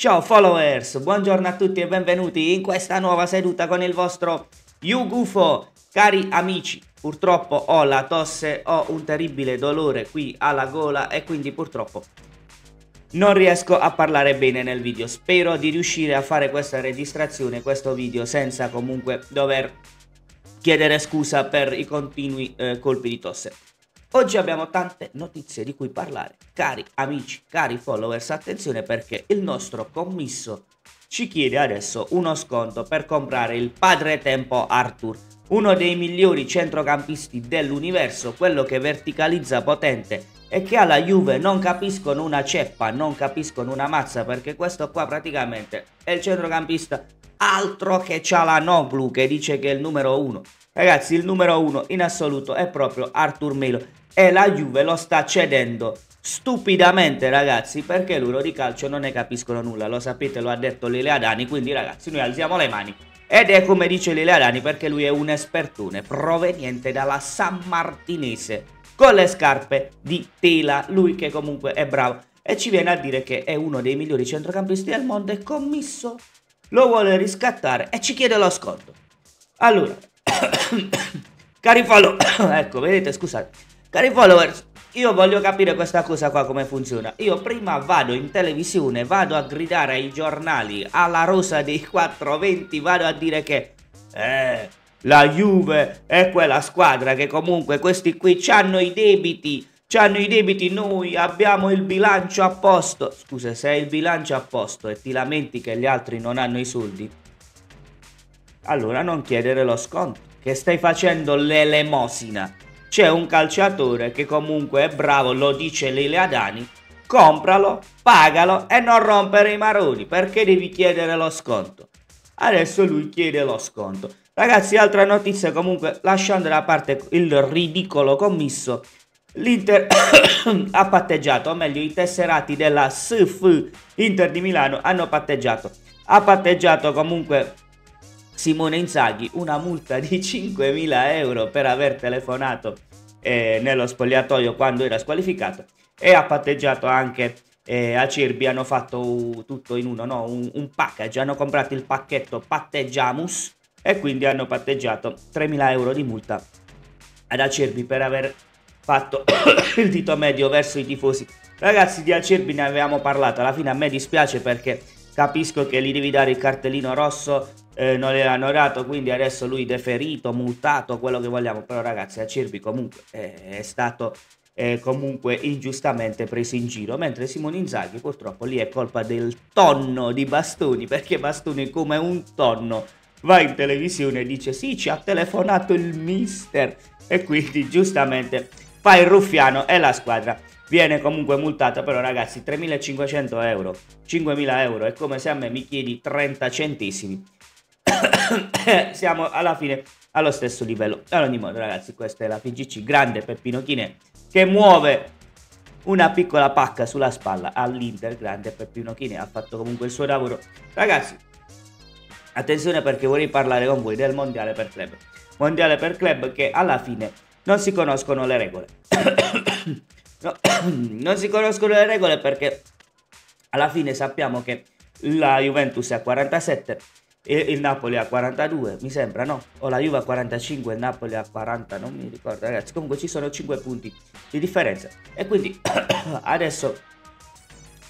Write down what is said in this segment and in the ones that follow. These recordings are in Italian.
Ciao followers, buongiorno a tutti e benvenuti in questa nuova seduta con il vostro YouGufo. Cari amici, purtroppo ho la tosse, ho un terribile dolore qui alla gola e quindi purtroppo non riesco a parlare bene nel video. Spero di riuscire a fare questa registrazione, questo video senza comunque dover chiedere scusa per i continui eh, colpi di tosse. Oggi abbiamo tante notizie di cui parlare. Cari amici, cari followers, attenzione perché il nostro commisso ci chiede adesso uno sconto per comprare il padre tempo Arthur, uno dei migliori centrocampisti dell'universo, quello che verticalizza potente e che alla Juve non capiscono una ceppa, non capiscono una mazza perché questo qua praticamente è il centrocampista altro che Cialanoglu che dice che è il numero uno. Ragazzi il numero uno in assoluto è proprio Arthur Melo. E la Juve lo sta cedendo stupidamente ragazzi perché loro di calcio non ne capiscono nulla. Lo sapete lo ha detto Lele Adani quindi ragazzi noi alziamo le mani. Ed è come dice Lele Adani perché lui è un espertone proveniente dalla San Martinese con le scarpe di tela. Lui che comunque è bravo. E ci viene a dire che è uno dei migliori centrocampisti del mondo e commisso lo vuole riscattare e ci chiede lo sconto. Allora cari follow ecco vedete scusate Cari followers, io voglio capire questa cosa qua come funziona. Io prima vado in televisione, vado a gridare ai giornali, alla rosa dei 420, vado a dire che... Eh, la Juve è quella squadra che comunque questi qui hanno i debiti, hanno i debiti, noi abbiamo il bilancio a posto. Scusa, se hai il bilancio a posto e ti lamenti che gli altri non hanno i soldi, allora non chiedere lo sconto, che stai facendo l'elemosina c'è un calciatore che comunque è bravo, lo dice Lele Adani, compralo, pagalo e non rompere i maroni, perché devi chiedere lo sconto? Adesso lui chiede lo sconto. Ragazzi, altra notizia comunque, lasciando da parte il ridicolo commisso, l'Inter ha patteggiato, o meglio i tesserati della SF Inter di Milano hanno patteggiato. Ha patteggiato comunque Simone Inzaghi una multa di 5.000 euro per aver telefonato eh, nello spogliatoio quando era squalificato e ha patteggiato anche eh, Acerbi, hanno fatto tutto in uno, no? un, un package, hanno comprato il pacchetto Patteggiamus e quindi hanno patteggiato 3.000 euro di multa ad Acerbi per aver fatto il dito medio verso i tifosi. Ragazzi di Acerbi ne avevamo parlato, alla fine a me dispiace perché capisco che gli devi dare il cartellino rosso eh, non le hanno dato, quindi adesso lui deferito, multato, quello che vogliamo, però ragazzi Acerbi comunque eh, è stato eh, comunque ingiustamente preso in giro, mentre Simone Inzaghi purtroppo lì è colpa del tonno di Bastoni, perché Bastoni come un tonno va in televisione e dice sì ci ha telefonato il mister. E quindi giustamente fa il ruffiano e la squadra viene comunque multata. Però ragazzi 3500 euro 5000 euro è come se a me mi chiedi 30 centesimi siamo alla fine allo stesso livello. Ad ogni modo, ragazzi, questa è la FGC grande Peppino Chinè che muove una piccola pacca sulla spalla all'Inter. Grande Peppino Chinè ha fatto comunque il suo lavoro. Ragazzi, attenzione perché vorrei parlare con voi del mondiale per club. Mondiale per club che alla fine non si conoscono le regole. no, non si conoscono le regole perché alla fine sappiamo che la Juventus è a 47 il Napoli a 42, mi sembra, no? O la Juve a 45 il Napoli a 40, non mi ricordo, ragazzi. Comunque ci sono 5 punti di differenza. E quindi adesso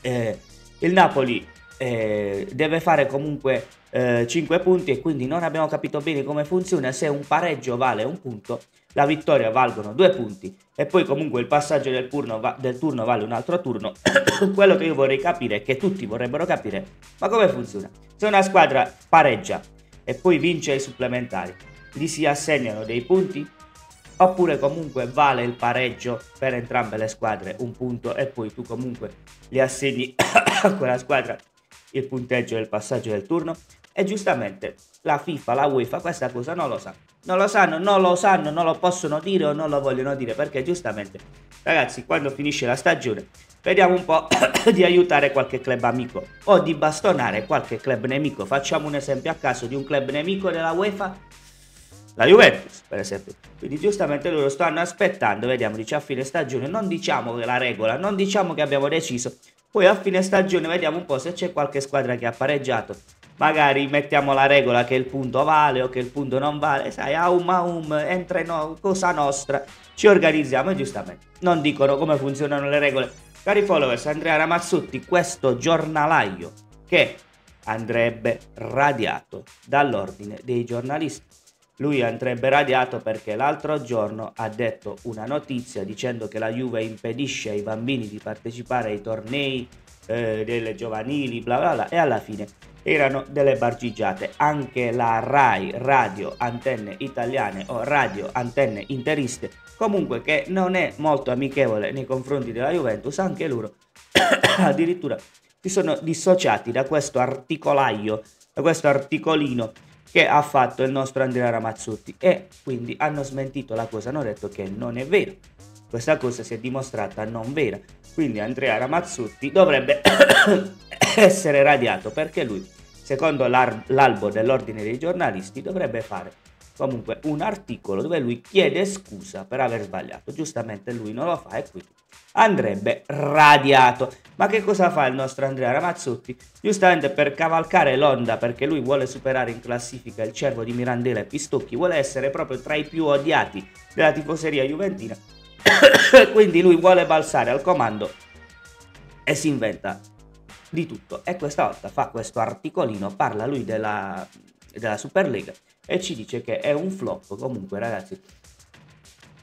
eh, il Napoli eh, deve fare comunque eh, 5 punti e quindi non abbiamo capito bene come funziona. Se un pareggio vale un punto, la vittoria valgono 2 punti e poi comunque il passaggio del turno, va- del turno vale un altro turno. Quello che io vorrei capire, che tutti vorrebbero capire, ma come funziona? Se una squadra pareggia e poi vince i supplementari, gli si assegnano dei punti? Oppure comunque vale il pareggio per entrambe le squadre un punto e poi tu comunque gli assegni a quella squadra il punteggio del passaggio del turno? E giustamente la FIFA, la UEFA questa cosa non lo sa. Non lo sanno, non lo sanno, non lo possono dire o non lo vogliono dire perché giustamente, ragazzi, quando finisce la stagione Vediamo un po' di aiutare qualche club amico o di bastonare qualche club nemico. Facciamo un esempio a caso di un club nemico della UEFA. la Juventus, per esempio. Quindi giustamente loro stanno aspettando, vediamo, dice a fine stagione, non diciamo la regola, non diciamo che abbiamo deciso, poi a fine stagione vediamo un po' se c'è qualche squadra che ha pareggiato. Magari mettiamo la regola che il punto vale o che il punto non vale, sai, aum aum, entra in cosa nostra, ci organizziamo e giustamente non dicono come funzionano le regole. Cari followers, Andrea Ramazzutti, questo giornalaio che andrebbe radiato dall'ordine dei giornalisti. Lui andrebbe radiato perché l'altro giorno ha detto una notizia dicendo che la Juve impedisce ai bambini di partecipare ai tornei eh, delle giovanili, bla bla bla, e alla fine erano delle bargigiate. Anche la RAI, Radio Antenne Italiane o Radio Antenne Interiste, comunque che non è molto amichevole nei confronti della Juventus, anche loro addirittura si sono dissociati da questo articolaio, da questo articolino che ha fatto il nostro Andrea Ramazzotti e quindi hanno smentito la cosa, hanno detto che non è vero. Questa cosa si è dimostrata non vera. Quindi Andrea Ramazzotti dovrebbe essere radiato perché lui, secondo l'albo dell'ordine dei giornalisti, dovrebbe fare comunque un articolo dove lui chiede scusa per aver sbagliato. Giustamente lui non lo fa e quindi andrebbe radiato. Ma che cosa fa il nostro Andrea Ramazzotti? Giustamente per cavalcare l'onda, perché lui vuole superare in classifica il cervo di Mirandela e Pistocchi, vuole essere proprio tra i più odiati della tifoseria juventina. Quindi lui vuole balzare al comando e si inventa di tutto. E questa volta fa questo articolino, parla lui della, della Superlega e ci dice che è un flop. Comunque ragazzi,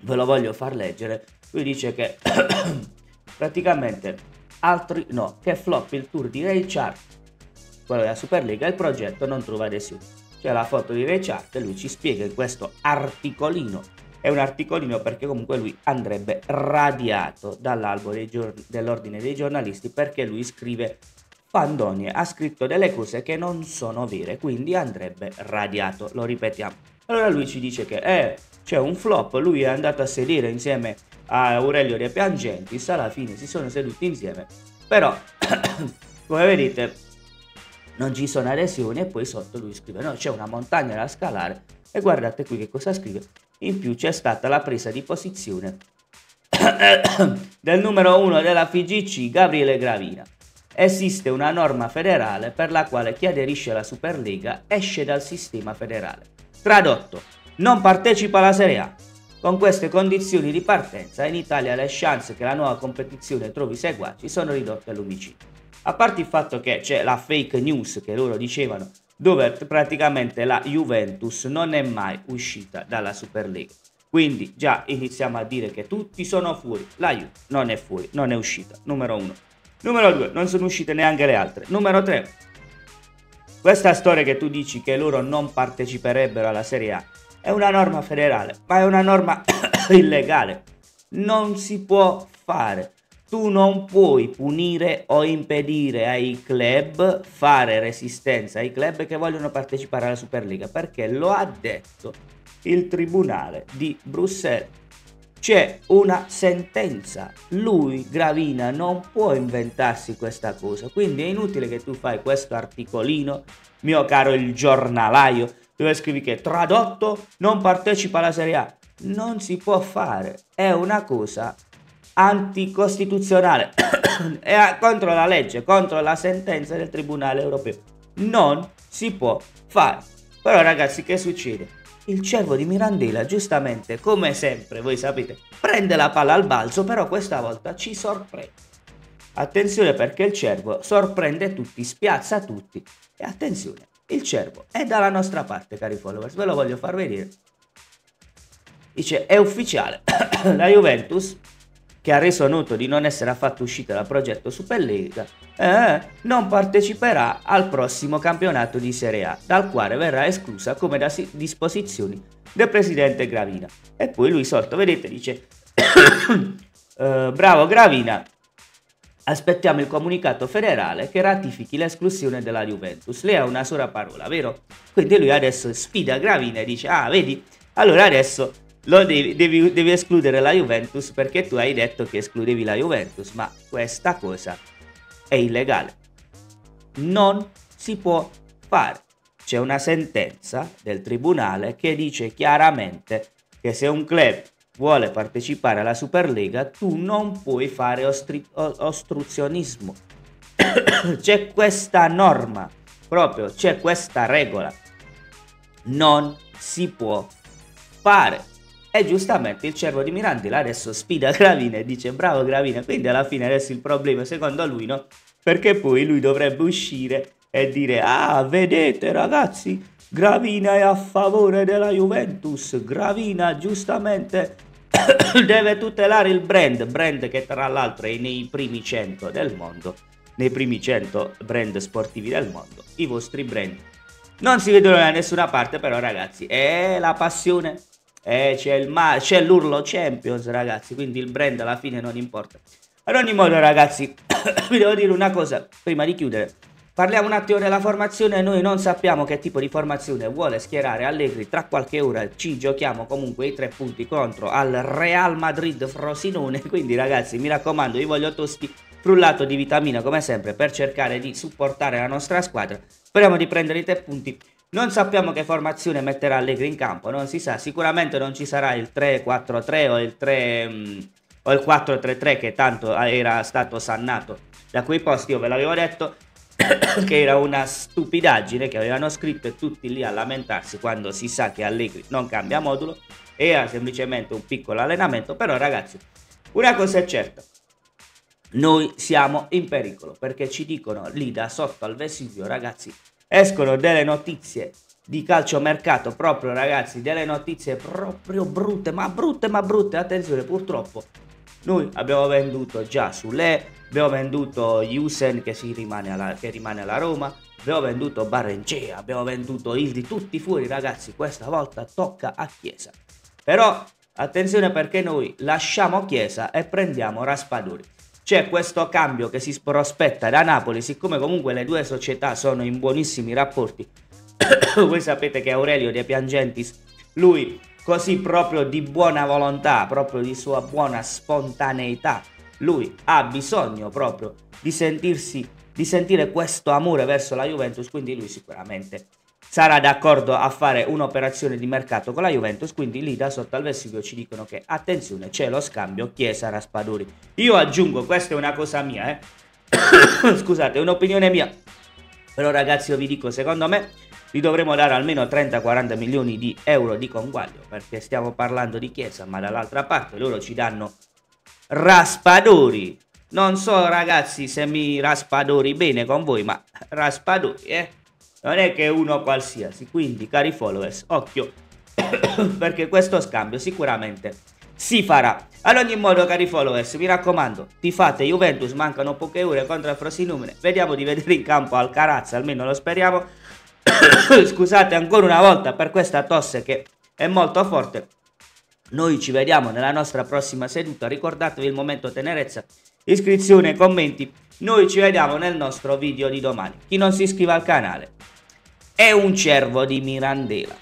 ve lo voglio far leggere lui dice che praticamente altri no, che flop il tour di Ray Charles, quello della Superlega, il progetto non trova adesione. C'è la foto di Ray Charles e lui ci spiega in questo articolino. È un articolino perché comunque lui andrebbe radiato dall'albo dell'ordine dei giornalisti perché lui scrive Fandonie ha scritto delle cose che non sono vere, quindi andrebbe radiato, lo ripetiamo. Allora lui ci dice che eh, c'è un flop, lui è andato a sedere insieme a Aurelio De Piangentis, alla fine si sono seduti insieme, però come vedete non ci sono adesioni e poi sotto lui scrive no c'è una montagna da scalare e guardate qui che cosa scrive, in più c'è stata la presa di posizione del numero uno della FIGC Gabriele Gravina. Esiste una norma federale per la quale chi aderisce alla Superlega esce dal sistema federale. Tradotto, non partecipa alla Serie A. Con queste condizioni di partenza in Italia le chance che la nuova competizione trovi seguaci sono ridotte all'omicidio. A parte il fatto che c'è la fake news che loro dicevano dove praticamente la Juventus non è mai uscita dalla Superlega. Quindi già iniziamo a dire che tutti sono fuori, la Juve non è fuori, non è uscita, numero uno. Numero due, non sono uscite neanche le altre. Numero tre, questa storia che tu dici che loro non parteciperebbero alla Serie A è una norma federale, ma è una norma illegale. Non si può fare. Tu non puoi punire o impedire ai club fare resistenza ai club che vogliono partecipare alla Superliga perché lo ha detto il Tribunale di Bruxelles. C'è una sentenza. Lui, Gravina, non può inventarsi questa cosa. Quindi è inutile che tu fai questo articolino, mio caro il giornalaio, dove scrivi che tradotto non partecipa alla Serie A. Non si può fare, è una cosa anticostituzionale, è contro la legge, contro la sentenza del Tribunale europeo. Non si può fare. Però ragazzi, che succede? Il cervo di Mirandela, giustamente, come sempre, voi sapete, prende la palla al balzo, però questa volta ci sorprende. Attenzione perché il cervo sorprende tutti, spiazza tutti. E attenzione, il cervo è dalla nostra parte, cari followers, ve lo voglio far vedere. Dice, è ufficiale, la Juventus, che ha reso noto di non essere affatto uscita dal progetto Superlega, eh, non parteciperà al prossimo campionato di Serie A, dal quale verrà esclusa come da disposizioni del presidente Gravina. E poi lui sotto, vedete, dice, uh, bravo Gravina, Aspettiamo il comunicato federale che ratifichi l'esclusione della Juventus. Lei ha una sola parola, vero? Quindi lui adesso sfida Gravina e dice, ah vedi, allora adesso devi, devi, devi, escludere la Juventus perché tu hai detto che escludevi la Juventus, ma questa cosa è illegale. Non si può fare. c'è una sentenza del tribunale che dice chiaramente che se un club vuole partecipare alla Superlega tu non puoi fare ostri- ostruzionismo. c'è questa norma, proprio c'è questa regola. Non si può fare. E giustamente il cervo di Mirandela adesso sfida Gravina e dice bravo Gravina, quindi alla fine adesso il problema secondo lui no? Perché poi lui dovrebbe uscire e dire ah vedete ragazzi Gravina è a favore della Juventus, Gravina giustamente deve tutelare il brand, brand che tra l'altro è nei primi 100 del mondo, nei primi 100 brand sportivi del mondo, i vostri brand. Non si vedono da nessuna parte però ragazzi, è la passione eh, c'è, il ma- c'è l'urlo Champions, ragazzi, quindi il brand alla fine non importa. Ad ogni modo, ragazzi, vi devo dire una cosa prima di chiudere. Parliamo un attimo della formazione, noi non sappiamo che tipo di formazione vuole schierare Allegri, tra qualche ora ci giochiamo comunque i tre punti contro al Real Madrid Frosinone, quindi ragazzi mi raccomando vi voglio tosti frullato di vitamina come sempre per cercare di supportare la nostra squadra, speriamo di prendere i tre punti non sappiamo che formazione metterà Allegri in campo, non si sa, sicuramente non ci sarà il 3-4-3 o il 3 mm, o il 4-3-3 che tanto era stato sannato da quei posti, io ve l'avevo detto che era una stupidaggine che avevano scritto tutti lì a lamentarsi quando si sa che Allegri non cambia modulo, era semplicemente un piccolo allenamento, però ragazzi, una cosa è certa, noi siamo in pericolo perché ci dicono lì da sotto al Vesuvio, ragazzi, escono delle notizie di calciomercato proprio ragazzi delle notizie proprio brutte ma brutte ma brutte. Attenzione purtroppo noi abbiamo venduto già Sule abbiamo venduto Yusen che, rimane alla, che rimane alla Roma abbiamo venduto Barrencea abbiamo venduto Ildi tutti fuori ragazzi questa volta tocca a Chiesa. Però attenzione perché noi lasciamo Chiesa e prendiamo Raspaduri c'è questo cambio che si prospetta da Napoli, siccome comunque le due società sono in buonissimi rapporti. Voi sapete che Aurelio De Piangentis, lui così proprio di buona volontà, proprio di sua buona spontaneità, lui ha bisogno proprio di sentirsi di sentire questo amore verso la Juventus, quindi lui sicuramente sarà d'accordo a fare un'operazione di mercato con la Juventus, quindi lì da sotto al vestibolo ci dicono che attenzione c'è lo scambio Chiesa-Raspadori. Io aggiungo, questa è una cosa mia, eh. scusate, è un'opinione mia, però ragazzi io vi dico, secondo me gli dovremmo dare almeno 30-40 milioni di euro di conguaglio, perché stiamo parlando di Chiesa, ma dall'altra parte loro ci danno Raspadori. Non so ragazzi se mi raspadori bene con voi, ma raspadori, eh non è che uno qualsiasi. Quindi, cari followers, occhio, perché questo scambio sicuramente si farà. Ad ogni modo, cari followers, mi raccomando, ti fate Juventus, mancano poche ore contro il Frosinone. Vediamo di vedere in campo Alcarazza, almeno lo speriamo. Scusate ancora una volta per questa tosse che è molto forte. Noi ci vediamo nella nostra prossima seduta. Ricordatevi il momento tenerezza, iscrizione, commenti. Noi ci vediamo nel nostro video di domani. Chi non si iscrive al canale è un cervo di Mirandela.